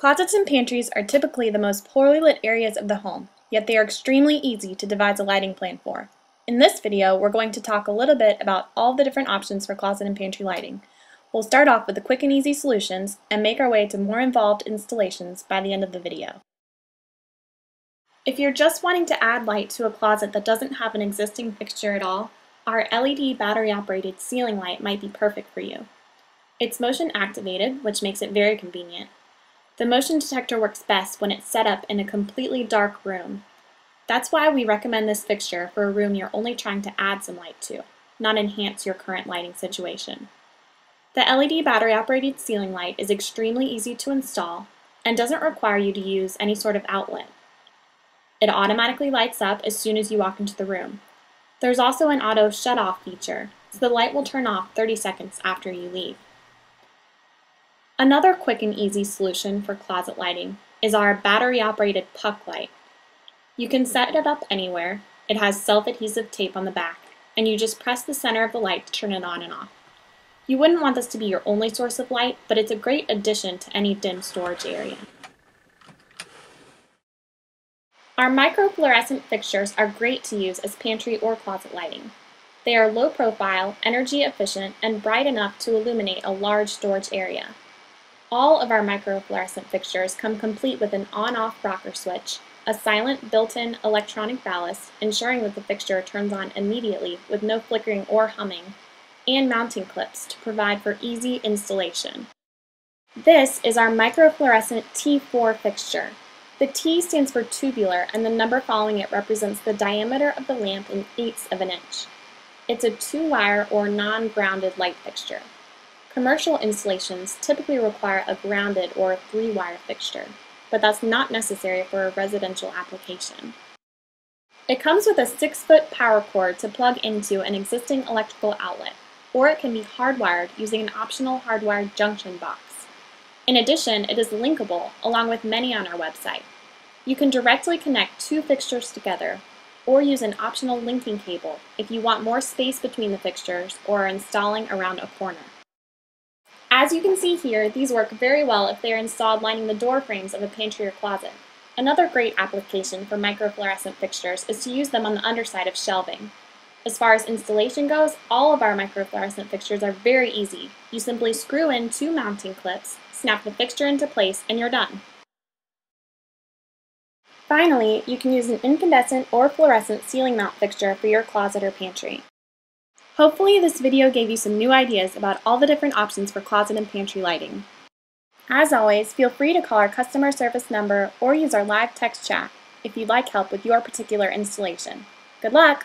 Closets and pantries are typically the most poorly lit areas of the home, yet they are extremely easy to devise a lighting plan for. In this video, we're going to talk a little bit about all the different options for closet and pantry lighting. We'll start off with the quick and easy solutions and make our way to more involved installations by the end of the video. If you're just wanting to add light to a closet that doesn't have an existing fixture at all, our LED battery-operated ceiling light might be perfect for you. It's motion activated, which makes it very convenient, the motion detector works best when it's set up in a completely dark room. That's why we recommend this fixture for a room you're only trying to add some light to, not enhance your current lighting situation. The LED battery-operated ceiling light is extremely easy to install and doesn't require you to use any sort of outlet. It automatically lights up as soon as you walk into the room. There's also an auto shut-off feature, so the light will turn off 30 seconds after you leave. Another quick and easy solution for closet lighting is our battery-operated puck light. You can set it up anywhere, it has self-adhesive tape on the back, and you just press the center of the light to turn it on and off. You wouldn't want this to be your only source of light, but it's a great addition to any dim storage area. Our microfluorescent fixtures are great to use as pantry or closet lighting. They are low profile, energy efficient, and bright enough to illuminate a large storage area. All of our microfluorescent fixtures come complete with an on-off rocker switch, a silent built-in electronic ballast, ensuring that the fixture turns on immediately with no flickering or humming, and mounting clips to provide for easy installation. This is our microfluorescent T4 fixture. The T stands for tubular and the number following it represents the diameter of the lamp in eighths of an inch. It's a two-wire or non-grounded light fixture. Commercial installations typically require a grounded or three-wire fixture, but that's not necessary for a residential application. It comes with a 6-foot power cord to plug into an existing electrical outlet, or it can be hardwired using an optional hardwired junction box. In addition, it is linkable, along with many on our website. You can directly connect two fixtures together, or use an optional linking cable if you want more space between the fixtures or are installing around a corner. As you can see here, these work very well if they are installed lining the door frames of a pantry or closet. Another great application for microfluorescent fixtures is to use them on the underside of shelving. As far as installation goes, all of our microfluorescent fixtures are very easy. You simply screw in two mounting clips, snap the fixture into place, and you're done. Finally, you can use an incandescent or fluorescent ceiling mount fixture for your closet or pantry. Hopefully this video gave you some new ideas about all the different options for closet and pantry lighting. As always, feel free to call our customer service number or use our live text chat if you'd like help with your particular installation. Good luck!